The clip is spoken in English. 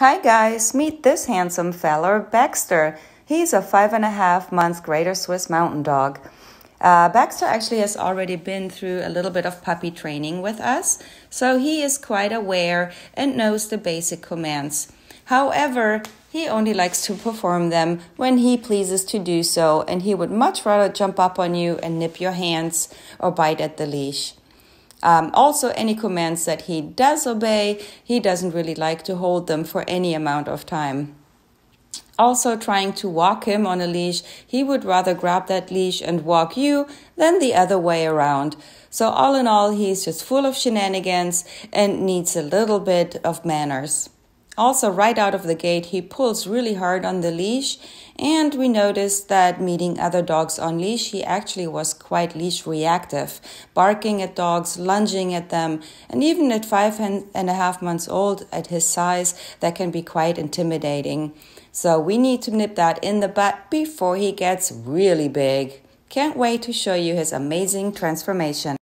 Hi guys, meet this handsome feller, Baxter. He's a five and a half months Greater Swiss Mountain Dog. Uh, Baxter actually has already been through a little bit of puppy training with us, so he is quite aware and knows the basic commands. However, he only likes to perform them when he pleases to do so, and he would much rather jump up on you and nip your hands or bite at the leash. Um, also, any commands that he does obey, he doesn't really like to hold them for any amount of time. Also, trying to walk him on a leash, he would rather grab that leash and walk you than the other way around. So, all in all, he's just full of shenanigans and needs a little bit of manners. Also, right out of the gate, he pulls really hard on the leash, and we noticed that meeting other dogs on leash, he actually was quite leash reactive, barking at dogs, lunging at them, and even at five and a half months old, at his size, that can be quite intimidating. So, we need to nip that in the butt before he gets really big. Can't wait to show you his amazing transformation.